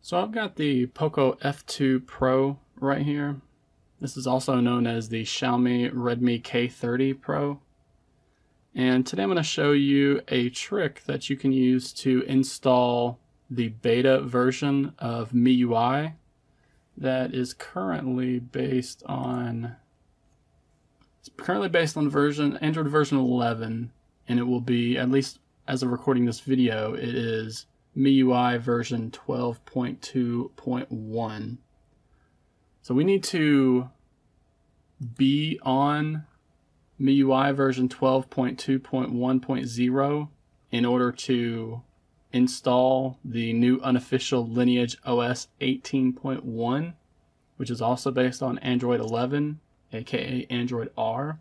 So I've got the Poco F2 Pro right here. This is also known as the Xiaomi Redmi K30 Pro. And today I'm going to show you a trick that you can use to install the beta version of MIUI that is currently based on it's currently based on version Android version 11 and it will be at least as of recording this video it is MIUI version 12.2.1 so we need to be on MIUI version 12.2.1.0 in order to install the new unofficial Lineage OS 18.1, which is also based on Android 11, aka Android R.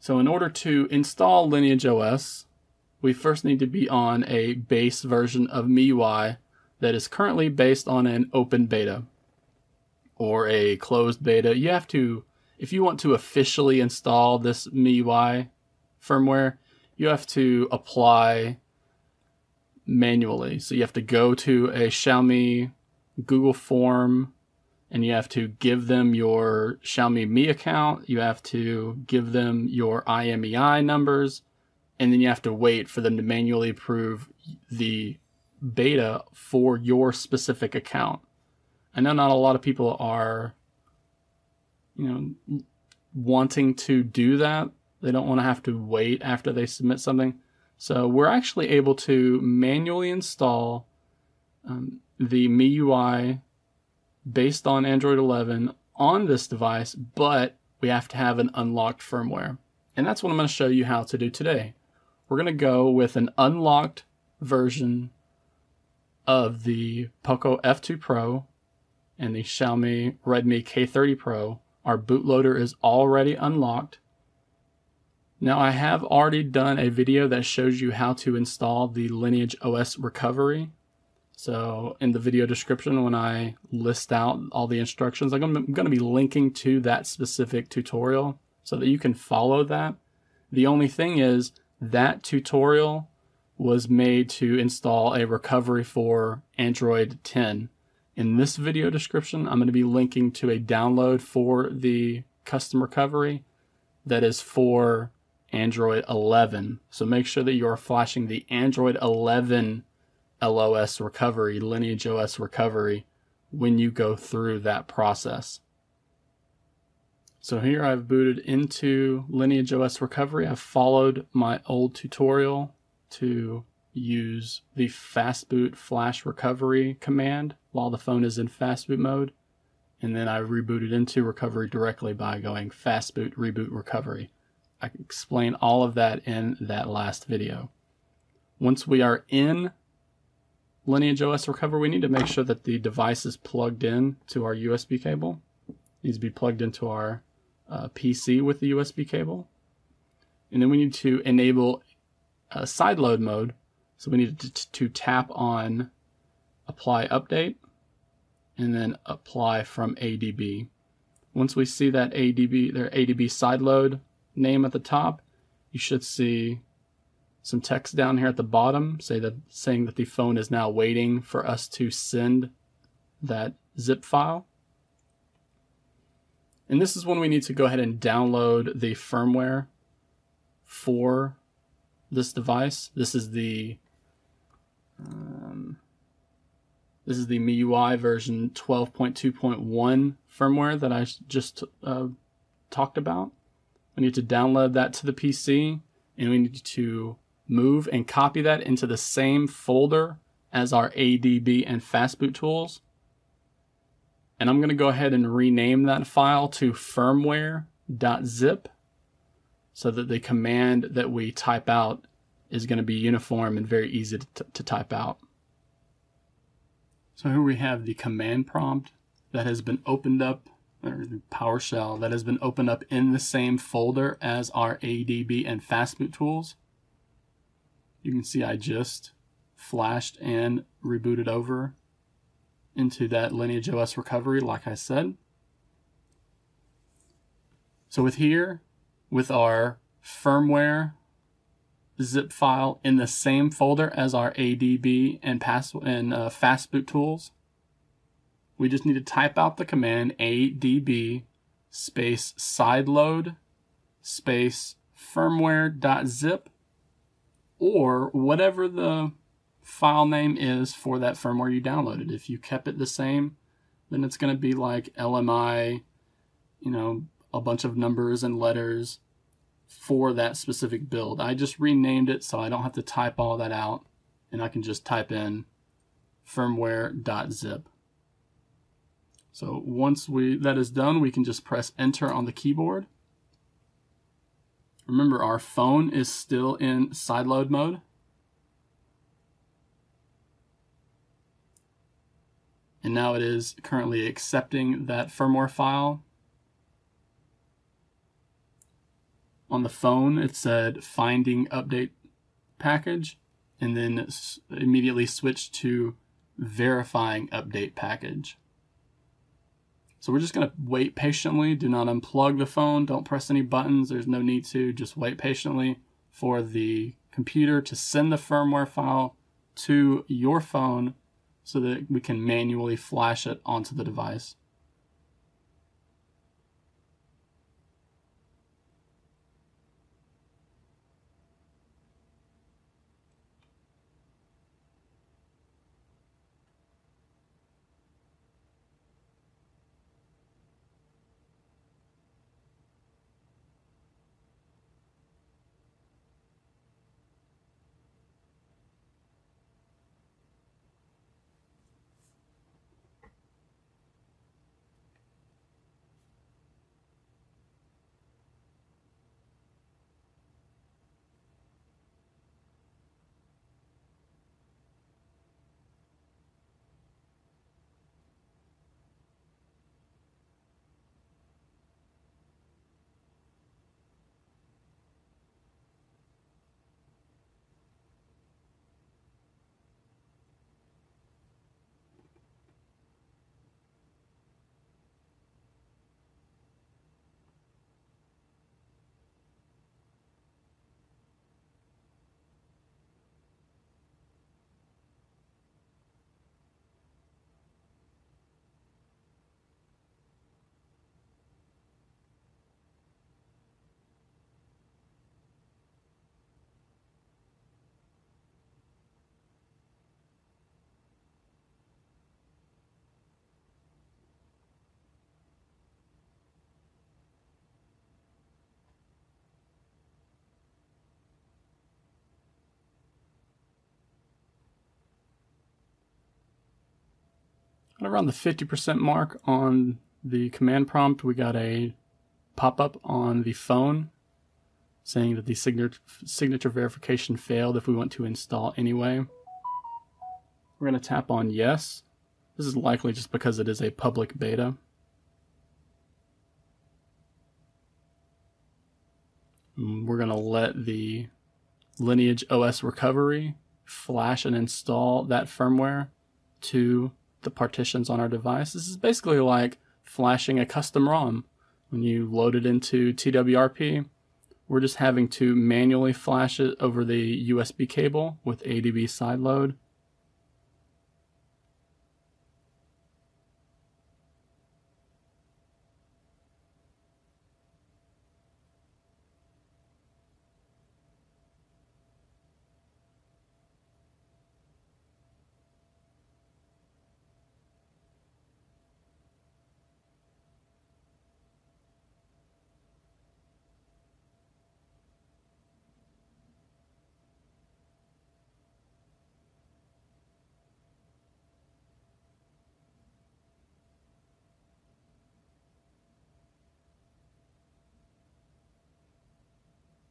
So, in order to install Lineage OS, we first need to be on a base version of MIUI that is currently based on an open beta or a closed beta. You have to, if you want to officially install this MIUI firmware, you have to apply manually. So you have to go to a Xiaomi Google form and you have to give them your Xiaomi Mi account. You have to give them your IMEI numbers. And then you have to wait for them to manually approve the beta for your specific account. I know not a lot of people are, you know, wanting to do that. They don't want to have to wait after they submit something. So we're actually able to manually install um, the MIUI based on Android 11 on this device, but we have to have an unlocked firmware. And that's what I'm going to show you how to do today. We're going to go with an unlocked version of the Poco F2 Pro and the Xiaomi Redmi K30 Pro. Our bootloader is already unlocked. Now I have already done a video that shows you how to install the Lineage OS recovery. So in the video description, when I list out all the instructions, I'm going to be linking to that specific tutorial so that you can follow that. The only thing is that tutorial was made to install a recovery for Android 10. In this video description, I'm going to be linking to a download for the custom recovery that is for Android 11. So make sure that you are flashing the Android 11 LOS recovery, Lineage OS recovery, when you go through that process. So here I've booted into Lineage OS recovery. I've followed my old tutorial to use the fastboot flash recovery command while the phone is in fastboot mode. And then I rebooted into recovery directly by going fastboot reboot recovery. I explain all of that in that last video. Once we are in Lineage OS Recover, we need to make sure that the device is plugged in to our USB cable. It needs to be plugged into our uh, PC with the USB cable. And then we need to enable a sideload mode. So we need to, to tap on apply update and then apply from ADB. Once we see that ADB, their ADB sideload name at the top, you should see some text down here at the bottom say that saying that the phone is now waiting for us to send that zip file. And this is when we need to go ahead and download the firmware for this device. This is the um, this is the MIUI version 12.2.1 firmware that I just uh, talked about. We need to download that to the PC and we need to move and copy that into the same folder as our ADB and fastboot tools. And I'm going to go ahead and rename that file to firmware.zip so that the command that we type out is going to be uniform and very easy to, to type out. So here we have the command prompt that has been opened up or PowerShell that has been opened up in the same folder as our ADB and fastboot tools. You can see I just flashed and rebooted over into that Lineage OS recovery like I said. So with here, with our firmware zip file in the same folder as our ADB and pass and uh, fastboot tools. We just need to type out the command ADB space sideload space firmware.zip or whatever the file name is for that firmware you downloaded. If you kept it the same, then it's going to be like LMI, you know, a bunch of numbers and letters for that specific build. I just renamed it so I don't have to type all that out and I can just type in firmware.zip. So once we that is done, we can just press enter on the keyboard. Remember our phone is still in sideload mode. And now it is currently accepting that firmware file on the phone, it said finding update package, and then immediately switched to verifying update package. So we're just going to wait patiently. Do not unplug the phone. Don't press any buttons. There's no need to. Just wait patiently for the computer to send the firmware file to your phone so that we can manually flash it onto the device. At around the 50% mark on the command prompt, we got a pop-up on the phone saying that the signature, signature verification failed if we want to install anyway. We're going to tap on yes. This is likely just because it is a public beta. Mm, we're going to let the Lineage OS recovery flash and install that firmware to the partitions on our device. This is basically like flashing a custom ROM. When you load it into TWRP, we're just having to manually flash it over the USB cable with ADB sideload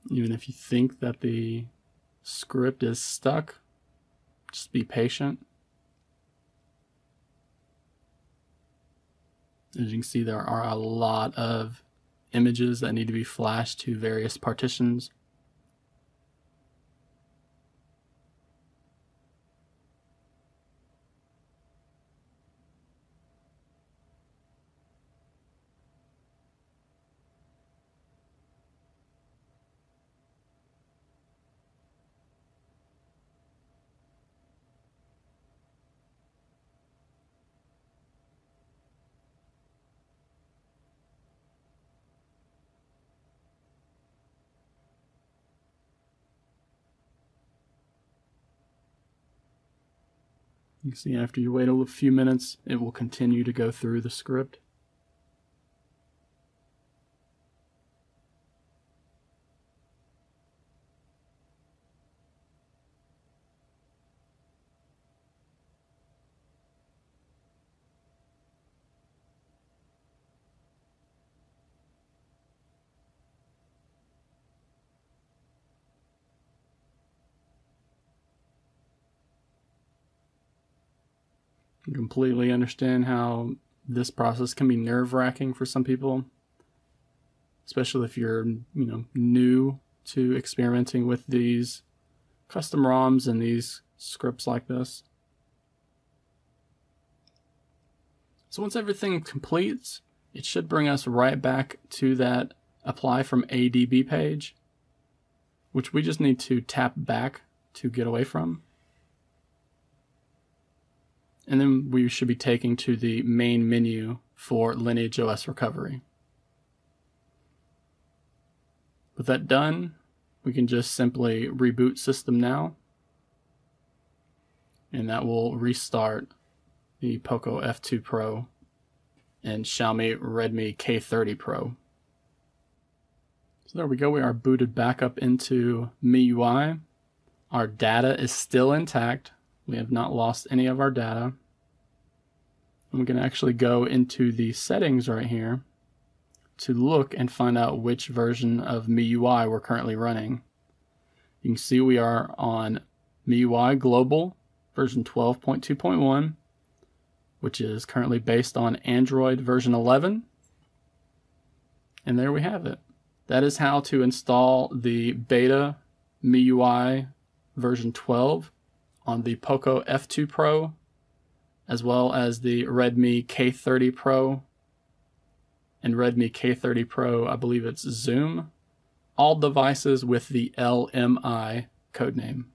Even if you think that the script is stuck, just be patient. As you can see, there are a lot of images that need to be flashed to various partitions. You see after you wait a few minutes, it will continue to go through the script. Completely understand how this process can be nerve wracking for some people, especially if you're, you know, new to experimenting with these custom ROMs and these scripts like this. So once everything completes, it should bring us right back to that apply from ADB page, which we just need to tap back to get away from. And then we should be taking to the main menu for Lineage OS recovery. With that done, we can just simply reboot system now. And that will restart the POCO F2 Pro and Xiaomi Redmi K30 Pro. So there we go, we are booted back up into MIUI. Our data is still intact, we have not lost any of our data. And we can actually go into the settings right here to look and find out which version of MIUI we're currently running. You can see we are on MIUI Global version 12.2.1, which is currently based on Android version 11. And there we have it. That is how to install the beta MIUI version 12 on the POCO F2 Pro, as well as the Redmi K30 Pro and Redmi K30 Pro, I believe it's Zoom. All devices with the LMI codename.